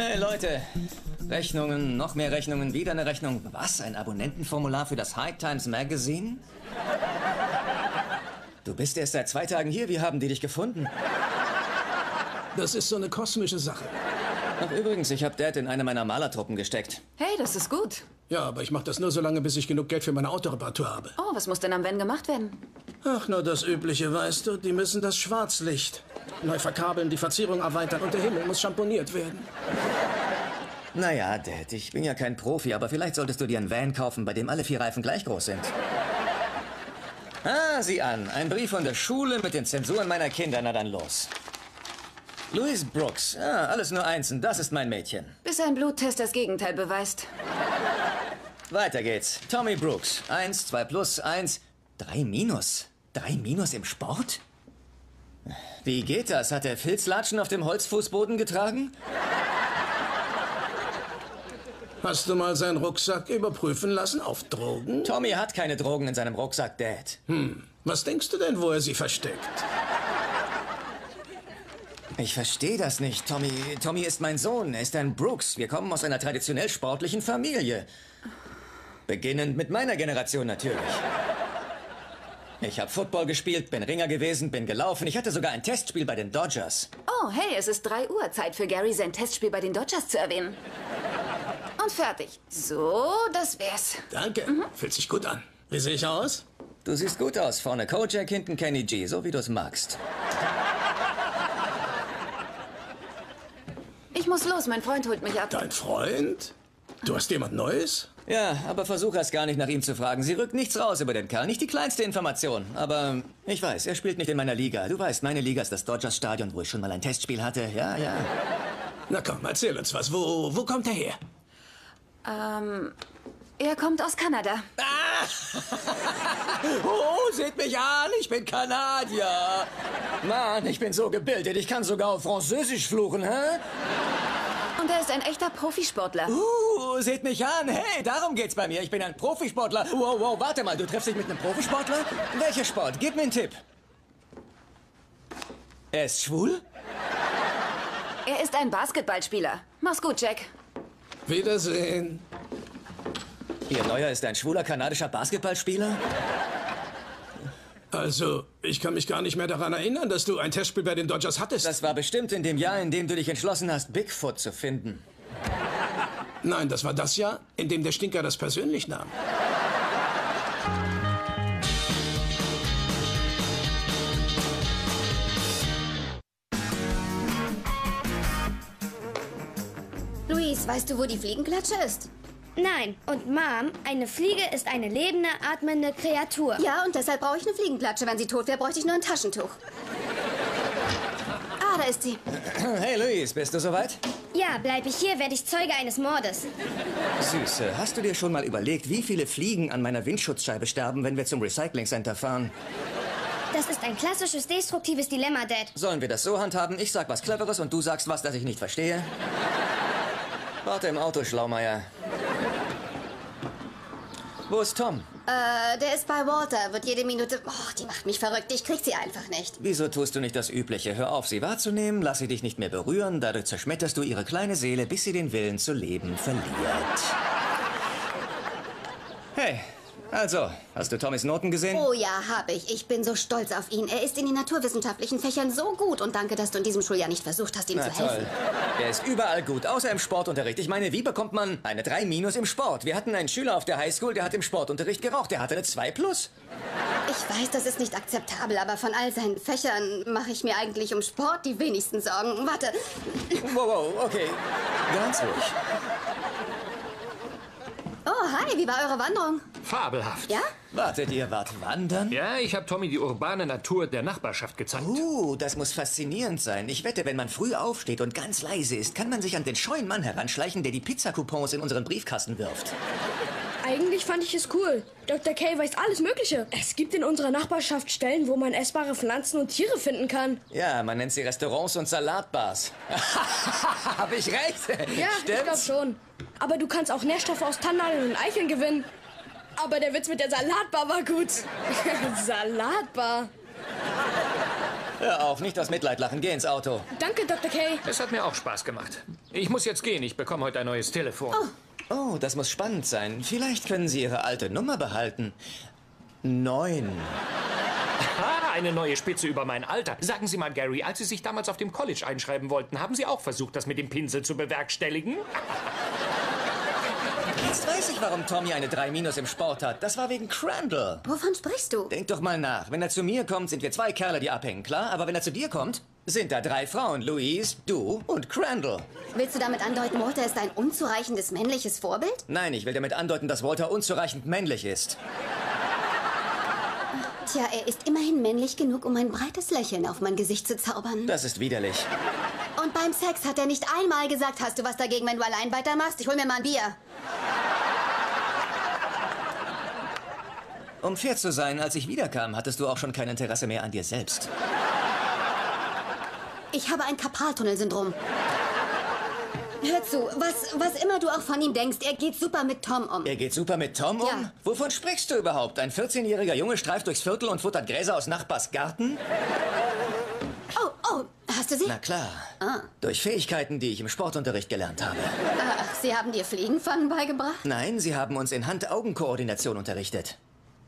Hey Leute, Rechnungen, noch mehr Rechnungen, wieder eine Rechnung. Was? Ein Abonnentenformular für das High Times Magazine? Du bist erst seit zwei Tagen hier. Wie haben die dich gefunden? Das ist so eine kosmische Sache. Ach, übrigens, ich habe Dad in eine meiner Malertruppen gesteckt. Hey, das ist gut. Ja, aber ich mache das nur so lange, bis ich genug Geld für meine Autoreparatur habe. Oh, was muss denn am Van gemacht werden? Ach, nur das Übliche, weißt du. Die müssen das Schwarzlicht neu verkabeln, die Verzierung erweitern und der Himmel muss schamponiert werden. Naja, Dad, ich bin ja kein Profi, aber vielleicht solltest du dir einen Van kaufen, bei dem alle vier Reifen gleich groß sind. Ah, sieh an. Ein Brief von der Schule mit den Zensuren meiner Kinder. Na dann los. Louise Brooks. Ah, alles nur Einsen. Das ist mein Mädchen. Bis ein Bluttest das Gegenteil beweist. Weiter geht's. Tommy Brooks. Eins, zwei plus, eins, drei minus. Drei minus im Sport? Wie geht das? Hat er Filzlatschen auf dem Holzfußboden getragen? Hast du mal seinen Rucksack überprüfen lassen auf Drogen? Tommy hat keine Drogen in seinem Rucksack, Dad. Hm, was denkst du denn, wo er sie versteckt? Ich verstehe das nicht, Tommy. Tommy ist mein Sohn. Er ist ein Brooks. Wir kommen aus einer traditionell sportlichen Familie. Beginnend mit meiner Generation natürlich. Ich habe Football gespielt, bin Ringer gewesen, bin gelaufen. Ich hatte sogar ein Testspiel bei den Dodgers. Oh, hey, es ist 3 Uhr. Zeit für Gary, sein Testspiel bei den Dodgers zu erwähnen. Und fertig. So, das wär's. Danke. Fühlt sich gut an. Wie sehe ich aus? Du siehst gut aus. Vorne Kojak, hinten Kenny G, so wie du es magst. Ich muss los, mein Freund holt mich ab. Dein Freund? Du hast jemand Neues? Ja, aber versuch erst gar nicht nach ihm zu fragen. Sie rückt nichts raus über den Kerl, nicht die kleinste Information. Aber ich weiß, er spielt nicht in meiner Liga. Du weißt, meine Liga ist das Dodgers Stadion, wo ich schon mal ein Testspiel hatte. Ja, ja. Na komm, erzähl uns was. Wo, wo kommt er her? Ähm, er kommt aus Kanada. Oh, seht mich an, ich bin Kanadier. Mann, ich bin so gebildet, ich kann sogar auf Französisch fluchen, hä? Und er ist ein echter Profisportler. Uh, seht mich an. Hey, darum geht's bei mir. Ich bin ein Profisportler. Wow, wow, warte mal, du triffst dich mit einem Profisportler? Welcher Sport? Gib mir einen Tipp. Er ist schwul? Er ist ein Basketballspieler. Mach's gut, Jack. Wiedersehen. Ihr Neuer ist ein schwuler kanadischer Basketballspieler? Also, ich kann mich gar nicht mehr daran erinnern, dass du ein Testspiel bei den Dodgers hattest. Das war bestimmt in dem Jahr, in dem du dich entschlossen hast, Bigfoot zu finden. Nein, das war das Jahr, in dem der Stinker das persönlich nahm. Luis, weißt du, wo die Fliegenklatsche ist? Nein, und Mom, eine Fliege ist eine lebende, atmende Kreatur. Ja, und deshalb brauche ich eine Fliegenklatsche. Wenn sie tot wäre, bräuchte ich nur ein Taschentuch. Ah, da ist sie. Hey, Luis, bist du soweit? Ja, bleib ich hier, werde ich Zeuge eines Mordes. Süße, hast du dir schon mal überlegt, wie viele Fliegen an meiner Windschutzscheibe sterben, wenn wir zum Recycling Center fahren? Das ist ein klassisches destruktives Dilemma, Dad. Sollen wir das so handhaben? Ich sag was Cleveres und du sagst was, das ich nicht verstehe? Warte im Auto, Schlaumeier. Wo ist Tom? Äh, der ist bei Walter. Wird jede Minute... Oh, die macht mich verrückt. Ich krieg sie einfach nicht. Wieso tust du nicht das Übliche? Hör auf, sie wahrzunehmen, lass sie dich nicht mehr berühren, dadurch zerschmetterst du ihre kleine Seele, bis sie den Willen zu leben verliert. Hey, also, hast du Tommys Noten gesehen? Oh ja, hab ich. Ich bin so stolz auf ihn. Er ist in den naturwissenschaftlichen Fächern so gut. Und danke, dass du in diesem Schuljahr nicht versucht hast, ihm Na zu helfen. toll. Er ist überall gut, außer im Sportunterricht. Ich meine, wie bekommt man eine 3 minus im Sport? Wir hatten einen Schüler auf der Highschool, der hat im Sportunterricht geraucht. Der hatte eine 2 plus. Ich weiß, das ist nicht akzeptabel, aber von all seinen Fächern mache ich mir eigentlich um Sport die wenigsten Sorgen. Warte, Wow, wow, okay. Ganz ruhig. Oh, hi, wie war eure Wanderung? Fabelhaft. Ja? Wartet, ihr wart wandern? Ja, ich habe Tommy die urbane Natur der Nachbarschaft gezeigt. Uh, das muss faszinierend sein. Ich wette, wenn man früh aufsteht und ganz leise ist, kann man sich an den scheuen Mann heranschleichen, der die Pizzacoupons in unseren Briefkasten wirft. Eigentlich fand ich es cool. Dr. K weiß alles Mögliche. Es gibt in unserer Nachbarschaft Stellen, wo man essbare Pflanzen und Tiere finden kann. Ja, man nennt sie Restaurants und Salatbars. Hab ich recht? Ja, ich glaube Stimmt's? schon. Aber du kannst auch Nährstoffe aus Tannennadeln und Eicheln gewinnen. Aber der Witz mit der Salatbar war gut. Salatbar. Hör auf, nicht aus Mitleid lachen. Geh ins Auto. Danke, Dr. K. Es hat mir auch Spaß gemacht. Ich muss jetzt gehen. Ich bekomme heute ein neues Telefon. Oh, das muss spannend sein. Vielleicht können Sie Ihre alte Nummer behalten. Neun. Ah, eine neue Spitze über mein Alter. Sagen Sie mal, Gary, als Sie sich damals auf dem College einschreiben wollten, haben Sie auch versucht, das mit dem Pinsel zu bewerkstelligen? Jetzt weiß ich, warum Tommy eine 3 Minus im Sport hat. Das war wegen Crandall. Wovon sprichst du? Denk doch mal nach. Wenn er zu mir kommt, sind wir zwei Kerle, die abhängen, klar? Aber wenn er zu dir kommt, sind da drei Frauen. Louise, du und Crandall. Willst du damit andeuten, Walter ist ein unzureichendes männliches Vorbild? Nein, ich will damit andeuten, dass Walter unzureichend männlich ist. Tja, er ist immerhin männlich genug, um ein breites Lächeln auf mein Gesicht zu zaubern. Das ist widerlich. Und beim Sex hat er nicht einmal gesagt, hast du was dagegen, wenn du allein weitermachst? Ich hol mir mal ein Bier. Um fair zu sein, als ich wiederkam, hattest du auch schon kein Interesse mehr an dir selbst. Ich habe ein Karpaltunnelsyndrom. Hör zu, was, was immer du auch von ihm denkst, er geht super mit Tom um. Er geht super mit Tom um? Ja. Wovon sprichst du überhaupt? Ein 14-jähriger Junge streift durchs Viertel und futtert Gräser aus Nachbars Garten? Oh, oh, hast du sie? Na klar. Durch Fähigkeiten, die ich im Sportunterricht gelernt habe. Ach, sie haben dir Fliegenfangen beigebracht? Nein, sie haben uns in Hand-Augen-Koordination unterrichtet.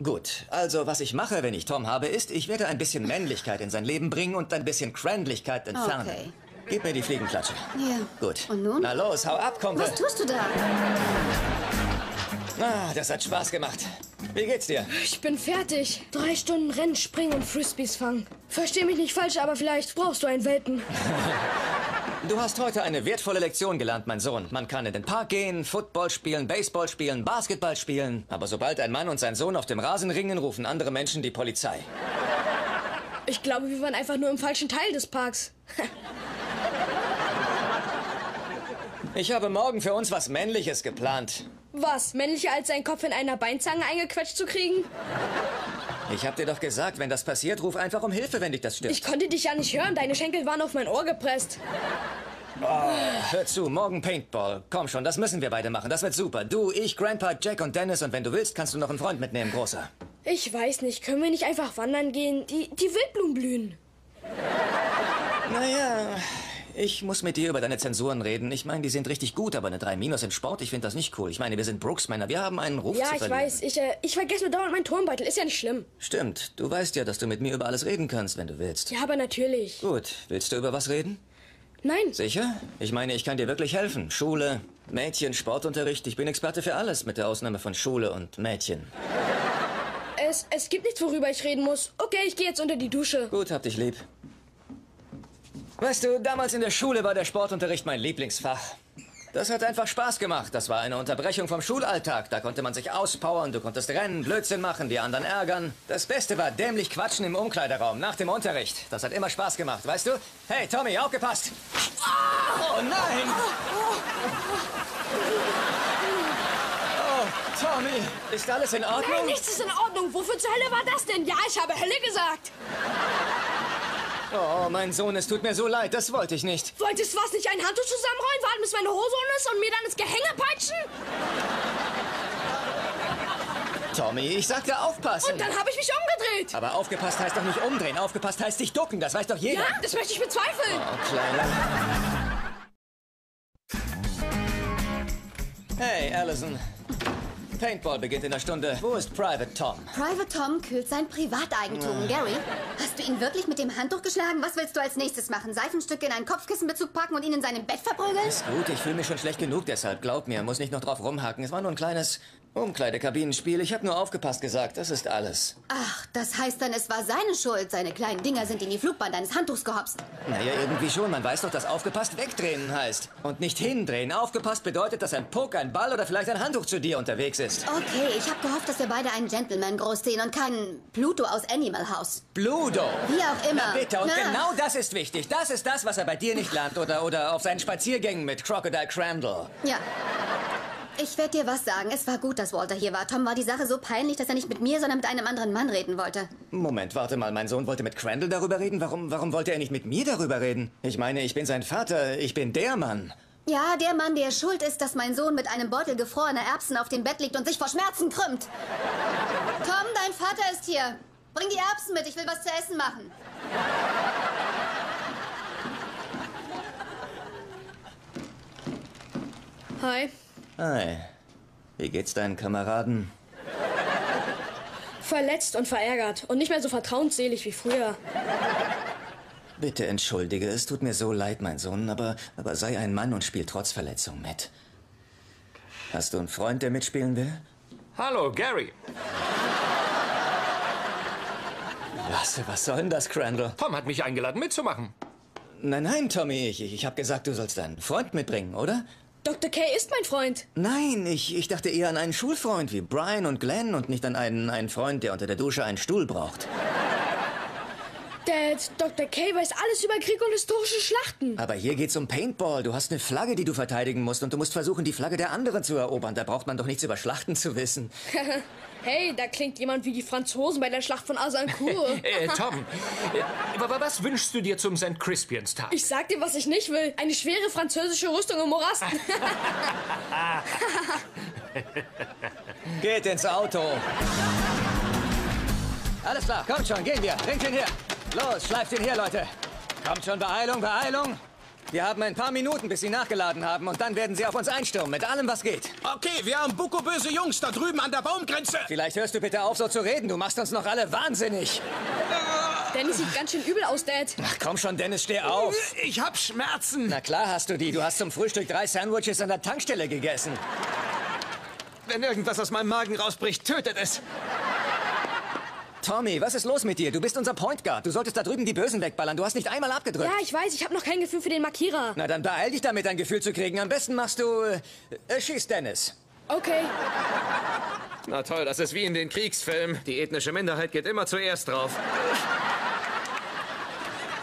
Gut, also was ich mache, wenn ich Tom habe, ist, ich werde ein bisschen Männlichkeit in sein Leben bringen und ein bisschen Crandlichkeit entfernen. Okay. Gib mir die Fliegenklatsche. Ja. Gut. Und nun? Na los, hau ab, Kumpel. Was tust du da? Ah, das hat Spaß gemacht. Wie geht's dir? Ich bin fertig. Drei Stunden Rennen, Springen und Frisbees fangen. Versteh mich nicht falsch, aber vielleicht brauchst du einen Welpen. Du hast heute eine wertvolle Lektion gelernt, mein Sohn. Man kann in den Park gehen, Football spielen, Baseball spielen, Basketball spielen. Aber sobald ein Mann und sein Sohn auf dem Rasen ringen, rufen andere Menschen die Polizei. Ich glaube, wir waren einfach nur im falschen Teil des Parks. Ich habe morgen für uns was Männliches geplant. Was? Männlicher als seinen Kopf in einer Beinzange eingequetscht zu kriegen? Ich hab dir doch gesagt, wenn das passiert, ruf einfach um Hilfe, wenn dich das stört. Ich konnte dich ja nicht hören. Deine Schenkel waren auf mein Ohr gepresst. Hör zu, morgen Paintball. Komm schon, das müssen wir beide machen. Das wird super. Du, ich, Grandpa, Jack und Dennis. Und wenn du willst, kannst du noch einen Freund mitnehmen, Großer. Ich weiß nicht. Können wir nicht einfach wandern gehen? Die, die Wildblumen blühen. Naja, ich muss mit dir über deine Zensuren reden. Ich meine, die sind richtig gut, aber eine 3 Minus im Sport, ich finde das nicht cool. Ich meine, wir sind Brooks-Männer. Wir haben einen Ruf Ja, ich weiß. Ich, äh, ich vergesse mir dauernd meinen Turmbeutel. Ist ja nicht schlimm. Stimmt. Du weißt ja, dass du mit mir über alles reden kannst, wenn du willst. Ja, aber natürlich. Gut, willst du über was reden? Nein. Sicher? Ich meine, ich kann dir wirklich helfen. Schule, Mädchen, Sportunterricht. Ich bin Experte für alles, mit der Ausnahme von Schule und Mädchen. Es, es gibt nichts, worüber ich reden muss. Okay, ich gehe jetzt unter die Dusche. Gut, hab dich lieb. Weißt du, damals in der Schule war der Sportunterricht mein Lieblingsfach. Das hat einfach Spaß gemacht. Das war eine Unterbrechung vom Schulalltag. Da konnte man sich auspowern, du konntest rennen, Blödsinn machen, die anderen ärgern. Das Beste war dämlich quatschen im Umkleideraum nach dem Unterricht. Das hat immer Spaß gemacht, weißt du? Hey, Tommy, aufgepasst! Oh nein! Oh, Tommy, ist alles in Ordnung? Nein, nichts ist in Ordnung. Wofür zur Hölle war das denn? Ja, ich habe Hölle gesagt. Oh, mein Sohn, es tut mir so leid, das wollte ich nicht. Wolltest was nicht ein Handtuch zusammenrollen, warten, bis meine Hose unten ist und mir dann ins Gehänge peitschen? Tommy, ich sagte aufpassen. Und dann habe ich mich umgedreht. Aber aufgepasst heißt doch nicht umdrehen. Aufgepasst heißt sich ducken. Das weiß doch jeder. Ja, das möchte ich bezweifeln. Oh, Kleiner. Hey, Allison. Paintball beginnt in einer Stunde. Wo ist Private Tom? Private Tom kühlt sein Privateigentum. Gary, hast du ihn wirklich mit dem Handtuch geschlagen? Was willst du als nächstes machen? Seifenstücke in einen Kopfkissenbezug packen und ihn in seinem Bett verprügeln? Ist gut, ich fühle mich schon schlecht genug, deshalb glaub mir, muss nicht noch drauf rumhaken. Es war nur ein kleines Umkleidekabinenspiel. Ich habe nur aufgepasst gesagt, das ist alles. Ach, das heißt dann, es war seine Schuld. Seine kleinen Dinger sind in die Flugbahn deines Handtuchs gehopst. Naja, irgendwie schon. Man weiß doch, dass aufgepasst wegdrehen heißt. Und nicht hindrehen. Aufgepasst bedeutet, dass ein Puck, ein Ball oder vielleicht ein Handtuch zu dir unterwegs ist. Okay, ich habe gehofft, dass wir beide einen Gentleman großziehen und keinen Pluto aus Animal House. Bludo. Wie auch immer. Na bitte, und Na. genau das ist wichtig. Das ist das, was er bei dir nicht lernt oder, oder auf seinen Spaziergängen mit Crocodile Crandall. Ja. Ich werde dir was sagen. Es war gut, dass Walter hier war. Tom war die Sache so peinlich, dass er nicht mit mir, sondern mit einem anderen Mann reden wollte. Moment, warte mal. Mein Sohn wollte mit Crandall darüber reden. Warum, warum wollte er nicht mit mir darüber reden? Ich meine, ich bin sein Vater. Ich bin der Mann. Ja, der Mann, der schuld ist, dass mein Sohn mit einem Beutel gefrorener Erbsen auf dem Bett liegt und sich vor Schmerzen krümmt. Tom, dein Vater ist hier. Bring die Erbsen mit. Ich will was zu essen machen. Hi. Hi. Wie geht's deinen Kameraden? Verletzt und verärgert und nicht mehr so vertrauensselig wie früher. Bitte entschuldige, es tut mir so leid, mein Sohn, aber, aber sei ein Mann und spiel trotz Verletzung mit. Hast du einen Freund, der mitspielen will? Hallo, Gary. Was, was soll denn das, Crandall? Tom hat mich eingeladen, mitzumachen. Nein, nein, Tommy, ich, ich habe gesagt, du sollst einen Freund mitbringen, oder? Dr. K ist mein Freund. Nein, ich, ich dachte eher an einen Schulfreund wie Brian und Glenn und nicht an einen, einen Freund, der unter der Dusche einen Stuhl braucht. Dad, Dr. K weiß alles über Krieg und historische Schlachten. Aber hier geht's um Paintball. Du hast eine Flagge, die du verteidigen musst und du musst versuchen, die Flagge der anderen zu erobern. Da braucht man doch nichts über Schlachten zu wissen. hey, da klingt jemand wie die Franzosen bei der Schlacht von Azincourt. Äh, Tom, äh, wa- was wünschst du dir zum St. Crispians Tag? ich sag dir, was ich nicht will. Eine schwere französische Rüstung im Morast. Geht ins Auto. Alles klar, kommt schon, gehen wir. Bringt ihn her. Los, schleift ihn her, Leute. Kommt schon, Beeilung, Beeilung. Wir haben ein paar Minuten, bis Sie nachgeladen haben und dann werden Sie auf uns einstürmen, mit allem, was geht. Okay, wir haben Buko-böse Jungs da drüben an der Baumgrenze. Vielleicht hörst du bitte auf, so zu reden. Du machst uns noch alle wahnsinnig. Danny sieht ganz schön übel aus, Dad. Ach komm schon, Dennis, steh auf. Ich hab Schmerzen. Na klar hast du die. Du hast zum Frühstück drei Sandwiches an der Tankstelle gegessen. Wenn irgendwas aus meinem Magen rausbricht, tötet es. Tommy, was ist los mit dir? Du bist unser Point Guard. Du solltest da drüben die Bösen wegballern. Du hast nicht einmal abgedrückt. Ja, ich weiß, ich habe noch kein Gefühl für den Markierer. Na dann beeil dich damit, ein Gefühl zu kriegen. Am besten machst du... Äh, äh, schieß Dennis. Okay. Na toll, das ist wie in den Kriegsfilmen. Die ethnische Minderheit geht immer zuerst drauf.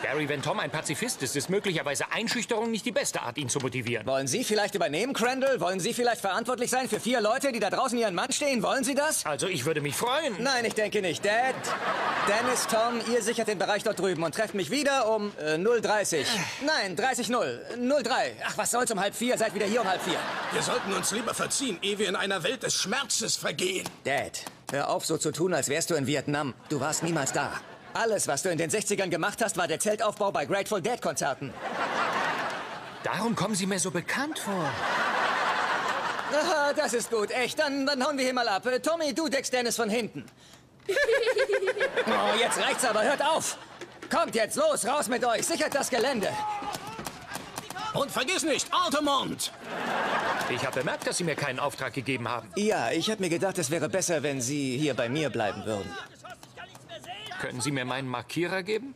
Gary, wenn Tom ein Pazifist ist, ist möglicherweise Einschüchterung nicht die beste Art, ihn zu motivieren. Wollen Sie vielleicht übernehmen, Crandall? Wollen Sie vielleicht verantwortlich sein für vier Leute, die da draußen ihren Mann stehen? Wollen Sie das? Also, ich würde mich freuen. Nein, ich denke nicht. Dad, Dennis, Tom, ihr sichert den Bereich dort drüben und trefft mich wieder um äh, 0.30. Nein, 30.0. 03. Ach, was soll's um halb vier? Seid wieder hier um halb vier. Wir sollten uns lieber verziehen, ehe wir in einer Welt des Schmerzes vergehen. Dad, hör auf so zu tun, als wärst du in Vietnam. Du warst niemals da. Alles, was du in den 60ern gemacht hast, war der Zeltaufbau bei Grateful Dead Konzerten. Darum kommen Sie mir so bekannt vor. Aha, das ist gut. Echt, dann, dann hauen wir hier mal ab. Äh, Tommy, du deckst Dennis von hinten. oh, jetzt reicht's aber. Hört auf. Kommt jetzt los, raus mit euch. Sichert das Gelände. Und vergiss nicht, Altamont. Ich habe bemerkt, dass Sie mir keinen Auftrag gegeben haben. Ja, ich habe mir gedacht, es wäre besser, wenn Sie hier bei mir bleiben würden. Können Sie mir meinen Markierer geben?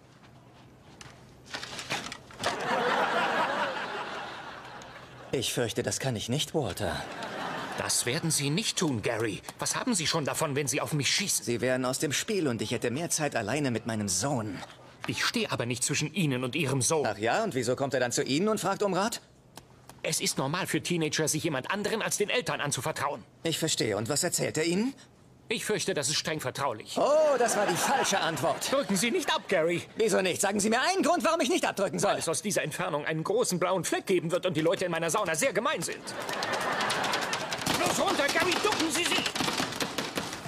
Ich fürchte, das kann ich nicht, Walter. Das werden Sie nicht tun, Gary. Was haben Sie schon davon, wenn Sie auf mich schießen? Sie wären aus dem Spiel und ich hätte mehr Zeit alleine mit meinem Sohn. Ich stehe aber nicht zwischen Ihnen und Ihrem Sohn. Ach ja, und wieso kommt er dann zu Ihnen und fragt um Rat? Es ist normal für Teenager, sich jemand anderen als den Eltern anzuvertrauen. Ich verstehe. Und was erzählt er Ihnen? Ich fürchte, das ist streng vertraulich. Oh, das war die falsche Antwort. Drücken Sie nicht ab, Gary. Wieso nicht? Sagen Sie mir einen Grund, warum ich nicht abdrücken soll. Weil es aus dieser Entfernung einen großen blauen Fleck geben wird und die Leute in meiner Sauna sehr gemein sind. Los runter, Gary, ducken Sie sich!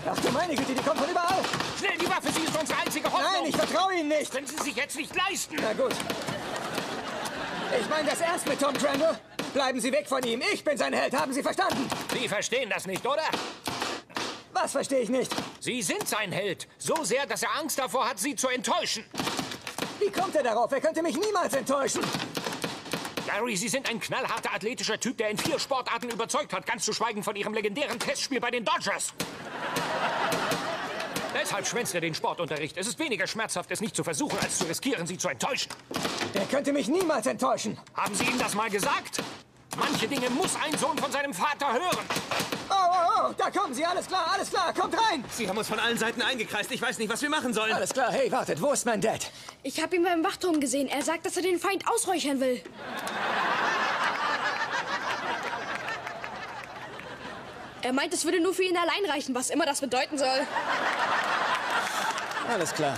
Ach du meine Güte, die kommt von überall. Schnell, die Waffe, sie ist unsere einzige Hoffnung! Nein, ich vertraue Ihnen nicht. Können Sie sich jetzt nicht leisten! Na gut. Ich meine das ernst mit Tom Crandall. Bleiben Sie weg von ihm. Ich bin sein Held. Haben Sie verstanden? Sie verstehen das nicht, oder? Was verstehe ich nicht? Sie sind sein Held. So sehr, dass er Angst davor hat, Sie zu enttäuschen. Wie kommt er darauf? Er könnte mich niemals enttäuschen. Gary, Sie sind ein knallharter athletischer Typ, der in vier Sportarten überzeugt hat, ganz zu schweigen von Ihrem legendären Testspiel bei den Dodgers. Deshalb schwänzt er den Sportunterricht. Es ist weniger schmerzhaft, es nicht zu versuchen, als zu riskieren, Sie zu enttäuschen. Er könnte mich niemals enttäuschen. Haben Sie ihm das mal gesagt? Manche Dinge muss ein Sohn von seinem Vater hören. Oh, da kommen Sie. Alles klar, alles klar. Kommt rein. Sie haben uns von allen Seiten eingekreist. Ich weiß nicht, was wir machen sollen. Alles klar. Hey, wartet. Wo ist mein Dad? Ich habe ihn beim Wachturm gesehen. Er sagt, dass er den Feind ausräuchern will. Er meint, es würde nur für ihn allein reichen, was immer das bedeuten soll. Alles klar.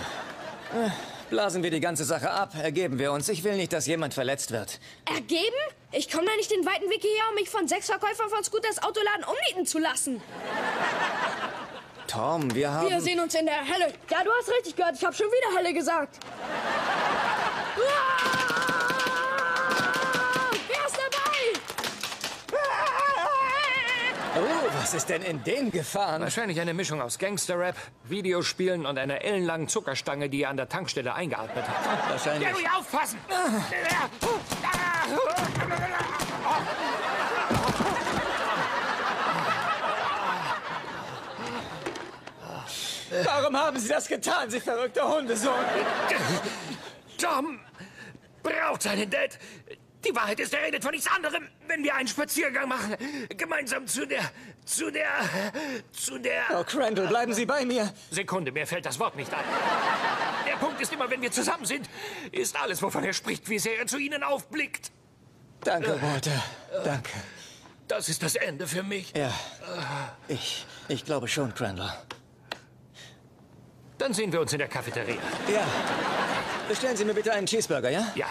Äh, Blasen wir die ganze Sache ab. Ergeben wir uns. Ich will nicht, dass jemand verletzt wird. Ergeben? Ich komme da nicht den weiten Weg hierher, um mich von sechs Verkäufern von Scooters Autoladen umnieten zu lassen. Tom, wir haben... Wir sehen uns in der Hölle. Ja, du hast richtig gehört. Ich habe schon wieder Hölle gesagt. Ah! Wer ist dabei? Ah! Was ist denn in den gefahren? Wahrscheinlich eine Mischung aus Gangster-Rap, Videospielen und einer ellenlangen Zuckerstange, die er an der Tankstelle eingeatmet hat. Wahrscheinlich. Gary, aufpassen! Warum haben Sie das getan, Sie verrückter Hundesohn? Tom braucht seinen Dad. Die Wahrheit ist, er redet von nichts anderem, wenn wir einen Spaziergang machen. Gemeinsam zu der, zu der, zu der... Oh, Crandall, bleiben Sie bei mir. Sekunde, mir fällt das Wort nicht ein. Der Punkt ist immer, wenn wir zusammen sind, ist alles, wovon er spricht, wie sehr er zu Ihnen aufblickt. Danke, Walter. Danke. Das ist das Ende für mich. Ja. Ich, ich glaube schon, Crandall. Dann sehen wir uns in der Cafeteria. Ja. Bestellen Sie mir bitte einen Cheeseburger, ja? Ja.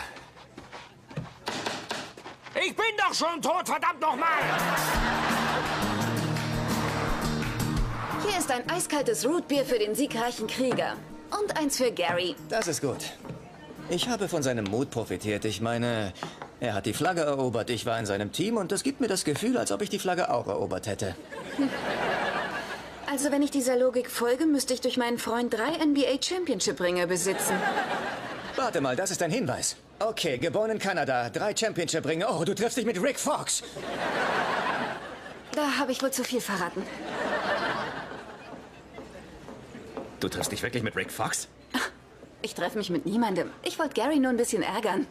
Doch schon tot, verdammt nochmal! Hier ist ein eiskaltes Rootbier für den siegreichen Krieger. Und eins für Gary. Das ist gut. Ich habe von seinem Mut profitiert. Ich meine, er hat die Flagge erobert, ich war in seinem Team und das gibt mir das Gefühl, als ob ich die Flagge auch erobert hätte. Also wenn ich dieser Logik folge, müsste ich durch meinen Freund drei NBA Championship Ringe besitzen. Warte mal, das ist ein Hinweis. Okay, geboren in Kanada, drei Championship-Ringe. Oh, du triffst dich mit Rick Fox. Da habe ich wohl zu viel verraten. Du triffst dich wirklich mit Rick Fox? Ich treffe mich mit niemandem. Ich wollte Gary nur ein bisschen ärgern.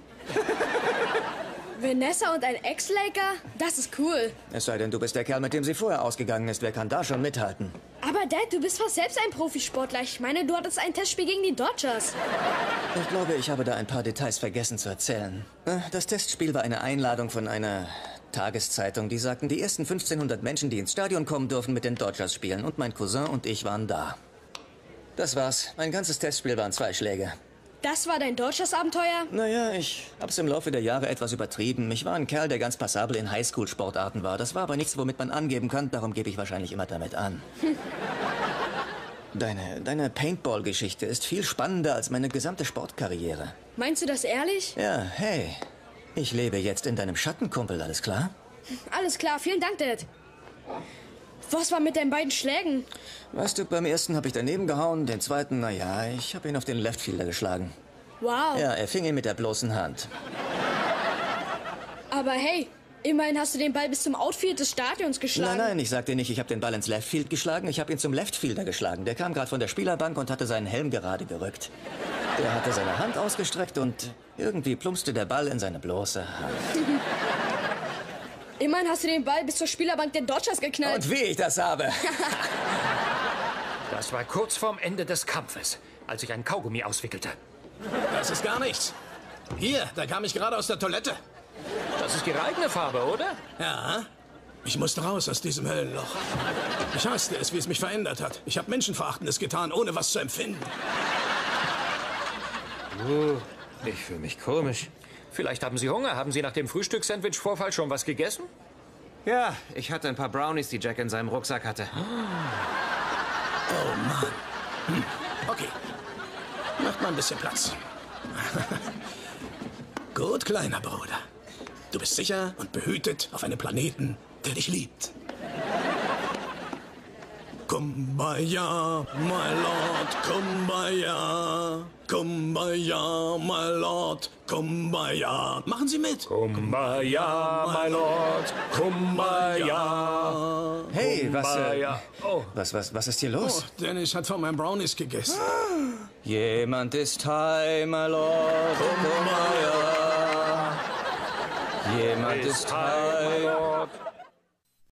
Vanessa und ein Ex-Laker? Das ist cool. Es sei denn, du bist der Kerl, mit dem sie vorher ausgegangen ist. Wer kann da schon mithalten? Aber Dad, du bist fast selbst ein Profisportler. Ich meine, du hattest ein Testspiel gegen die Dodgers. Ich glaube, ich habe da ein paar Details vergessen zu erzählen. Äh, Das Testspiel war eine Einladung von einer Tageszeitung. Die sagten, die ersten 1500 Menschen, die ins Stadion kommen, dürfen mit den Dodgers spielen. Und mein Cousin und ich waren da. Das war's. Mein ganzes Testspiel waren zwei Schläge. Das war dein Dodgers-Abenteuer? Naja, ich hab's im Laufe der Jahre etwas übertrieben. Ich war ein Kerl, der ganz passabel in Highschool-Sportarten war. Das war aber nichts, womit man angeben kann. Darum gebe ich wahrscheinlich immer damit an. Deine, deine Paintball-Geschichte ist viel spannender als meine gesamte Sportkarriere. Meinst du das ehrlich? Ja, hey. Ich lebe jetzt in deinem Schattenkumpel, alles klar? Alles klar, vielen Dank, Dad. Was war mit deinen beiden Schlägen? Weißt du, beim ersten habe ich daneben gehauen, den zweiten, naja, ich habe ihn auf den Leftfielder geschlagen. Wow. Ja, er fing ihn mit der bloßen Hand. Aber hey, immerhin hast du den Ball bis zum Outfield des Stadions geschlagen. Nein, nein, ich sagte nicht, ich habe den Ball ins Leftfield geschlagen, ich habe ihn zum Leftfielder geschlagen. Der kam gerade von der Spielerbank und hatte seinen Helm gerade gerückt. Der hatte seine Hand ausgestreckt und irgendwie plumpste der Ball in seine bloße Hand. Immerhin hast du den Ball bis zur Spielerbank der Dodgers geknallt. Und wie ich das habe. Das war kurz vorm Ende des Kampfes, als ich ein Kaugummi auswickelte. Das ist gar nichts. Hier, da kam ich gerade aus der Toilette. Das ist ihre eigene Farbe, oder? Ja, ich musste raus aus diesem Höllenloch. Ich hasste es, wie es mich verändert hat. Ich habe Menschenverachtendes getan, ohne was zu empfinden. Ich fühle mich komisch. Vielleicht haben Sie Hunger. Haben Sie nach dem Frühstückssandwich-Vorfall schon was gegessen? Ja, ich hatte ein paar Brownies, die Jack in seinem Rucksack hatte. Oh Mann. Hm. Okay. Macht mal ein bisschen Platz. Gut, kleiner Bruder. Du bist sicher und behütet auf einem Planeten, der dich liebt. Kumbaya, my lord, Kumbaya. Kumbaya, my lord, Kumbaya. Machen Sie mit. Kumbaya, my lord. Kumbaya. Hey, was, äh. Oh, was, was, was ist hier Oh, los? Dennis hat von meinen Brownies gegessen. Jemand ist high, my lord. Kumbaya. Jemand ist high. Lord.